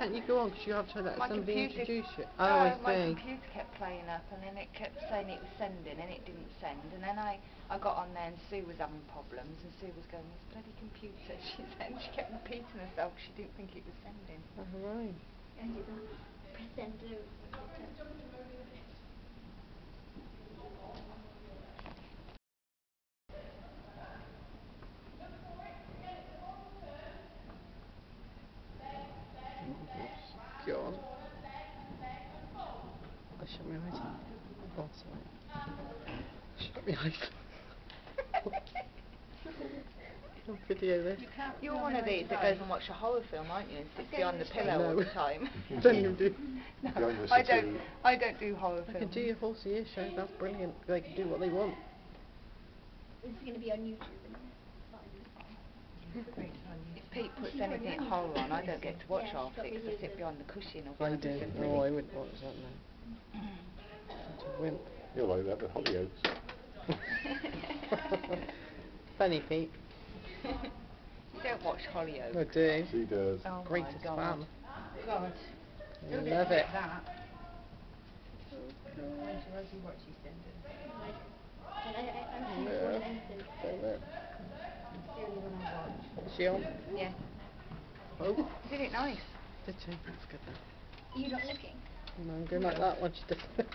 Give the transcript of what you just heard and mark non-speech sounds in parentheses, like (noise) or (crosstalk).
can't you go on? Because you have to let My somebody introduce you. No, Oh, I my see. computer kept playing up and then it kept saying it was sending and it didn't send and then I, I got on there and Sue was having problems and Sue was going, this bloody computer, (laughs) she said, she kept repeating herself, she didn't think it was sending. Oh, right. And you don't press enter. Go on. I shut my eyes. Oh, sorry. Shut my eyes. (laughs) I'll video this. You're one of these that goes and watches a horror film, aren't you, and sits behind the pillow all the time. (laughs) Don't you do. (laughs) no, I don't, I don't do horror They films. can do your horsey ear show, that's brilliant. They can do what they want. This is going to be on YouTube. Isn't it? If Pete puts anything horror on, I don't get to watch Yeah, half she's it because I sit behind the cushion or I do. flipping. Oh, I wouldn't watch that now. Such a wimp. You're like that with Hollyoaks. (laughs) Funny, Pete. (laughs) you don't watch Hollyoaks. I do. She does. Oh Greatest my God. fan. God. I love it. And I, I, I'm seeing Yeah. more than anything. Don't it? Is she on? Yeah. Oh, You did it nice. did she? That's good then. You're not looking. No, I'm going like that when she does it.